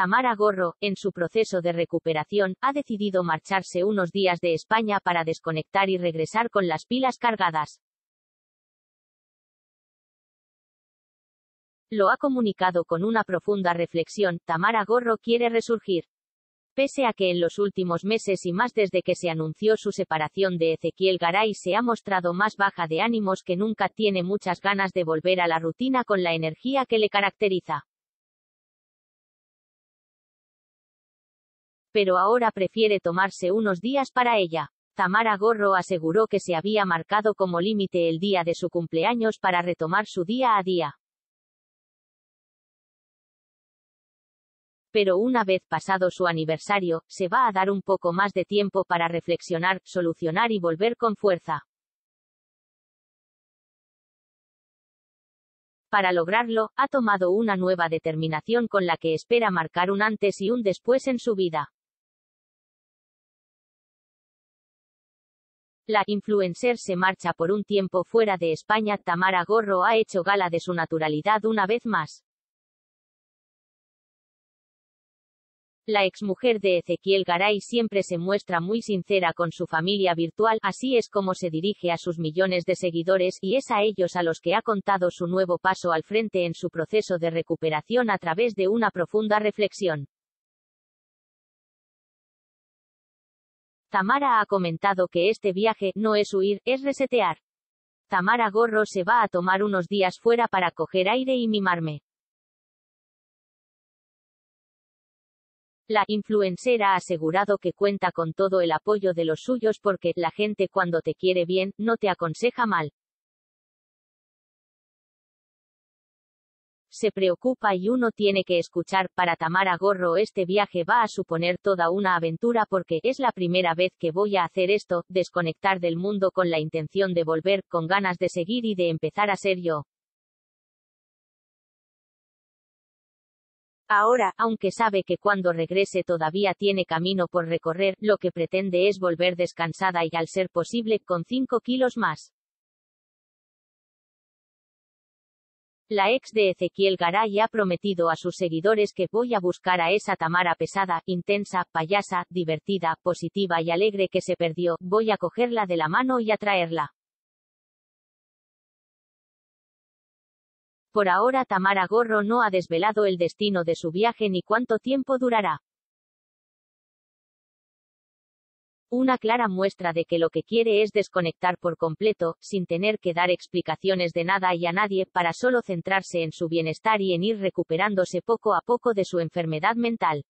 Tamara Gorro, en su proceso de recuperación, ha decidido marcharse unos días de España para desconectar y regresar con las pilas cargadas. Lo ha comunicado con una profunda reflexión, Tamara Gorro quiere resurgir. Pese a que en los últimos meses y más desde que se anunció su separación de Ezequiel Garay se ha mostrado más baja de ánimos que nunca, tiene muchas ganas de volver a la rutina con la energía que le caracteriza. Pero ahora prefiere tomarse unos días para ella. Tamara Gorro aseguró que se había marcado como límite el día de su cumpleaños para retomar su día a día. pero una vez pasado su aniversario, se va a dar un poco más de tiempo para reflexionar, solucionar y volver con fuerza. Para lograrlo, ha tomado una nueva determinación con la que espera marcar un antes y un después en su vida. La influencer se marcha por un tiempo fuera de España. Tamara Gorro ha hecho gala de su naturalidad una vez más. La exmujer de Ezequiel Garay siempre se muestra muy sincera con su familia virtual, así es como se dirige a sus millones de seguidores, y es a ellos a los que ha contado su nuevo paso al frente en su proceso de recuperación a través de una profunda reflexión. Tamara ha comentado que este viaje no es huir, es resetear. Tamara Gorro se va a tomar unos días fuera para coger aire y mimarme. La influencer ha asegurado que cuenta con todo el apoyo de los suyos porque la gente cuando te quiere bien, no te aconseja mal. Se preocupa y uno tiene que escuchar. Para Tamara Gorro este viaje va a suponer toda una aventura porque es la primera vez que voy a hacer esto, desconectar del mundo con la intención de volver, con ganas de seguir y de empezar a ser yo. Ahora, aunque sabe que cuando regrese todavía tiene camino por recorrer, lo que pretende es volver descansada y al ser posible, con 5 kilos más. La ex de Ezequiel Garay ha prometido a sus seguidores que voy a buscar a esa Tamara pesada, intensa, payasa, divertida, positiva y alegre que se perdió, voy a cogerla de la mano y a traerla. Por ahora Tamara Gorro no ha desvelado el destino de su viaje ni cuánto tiempo durará. Una clara muestra de que lo que quiere es desconectar por completo, sin tener que dar explicaciones de nada y a nadie, para solo centrarse en su bienestar y en ir recuperándose poco a poco de su enfermedad mental.